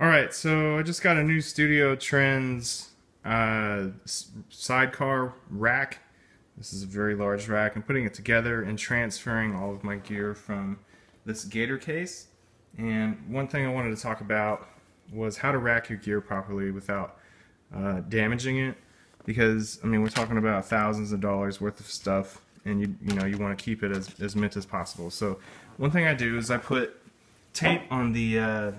All right, so I just got a new Studio Trends uh, sidecar rack. This is a very large rack. I'm putting it together and transferring all of my gear from this Gator case. And one thing I wanted to talk about was how to rack your gear properly without uh, damaging it. Because, I mean, we're talking about thousands of dollars worth of stuff and you, you know, you want to keep it as, as mint as possible. So one thing I do is I put tape on the uh,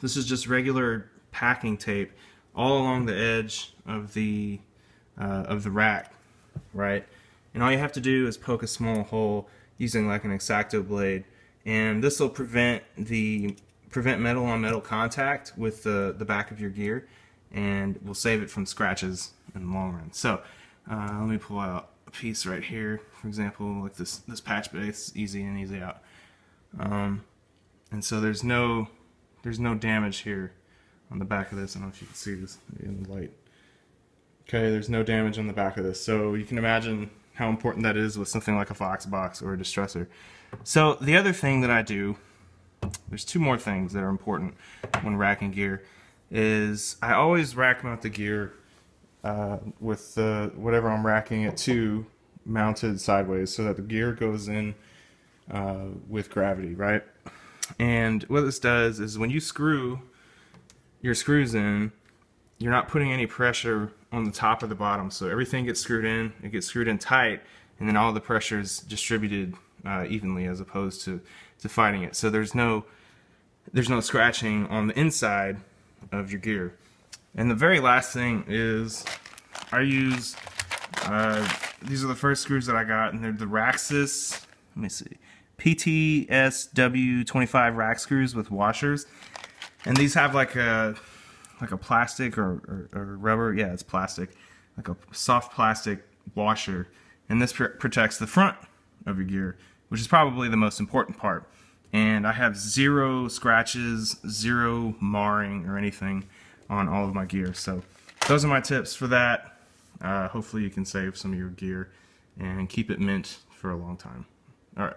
this is just regular packing tape all along the edge of the uh, of the rack, right? And all you have to do is poke a small hole using like an X-Acto blade, and this will prevent the prevent metal on metal contact with the the back of your gear, and will save it from scratches in the long run. So uh, let me pull out a piece right here, for example, like this this patch base, easy in, easy out. Um, and so there's no there's no damage here on the back of this. I don't know if you can see this in the light. Okay, there's no damage on the back of this. So you can imagine how important that is with something like a Fox box or a distressor. So the other thing that I do, there's two more things that are important when racking gear, is I always rack mount the gear uh, with whatever I'm racking it to mounted sideways so that the gear goes in uh, with gravity, right? And what this does is when you screw your screws in, you're not putting any pressure on the top or the bottom. So everything gets screwed in, it gets screwed in tight, and then all the pressure is distributed uh, evenly as opposed to, to fighting it. So there's no there's no scratching on the inside of your gear. And the very last thing is I use uh, these are the first screws that I got, and they're the Raxxess. Let me see. PTSW25 rack screws with washers. And these have like a like a plastic or, or, or rubber, yeah, it's plastic, like a soft plastic washer. And this pr protects the front of your gear, which is probably the most important part. And I have zero scratches, zero marring or anything on all of my gear. So those are my tips for that. Uh, hopefully you can save some of your gear and keep it mint for a long time. All right.